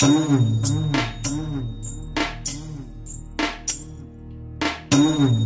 Mm-hmm. mm-hmm. mm-hmm. mm-hmm.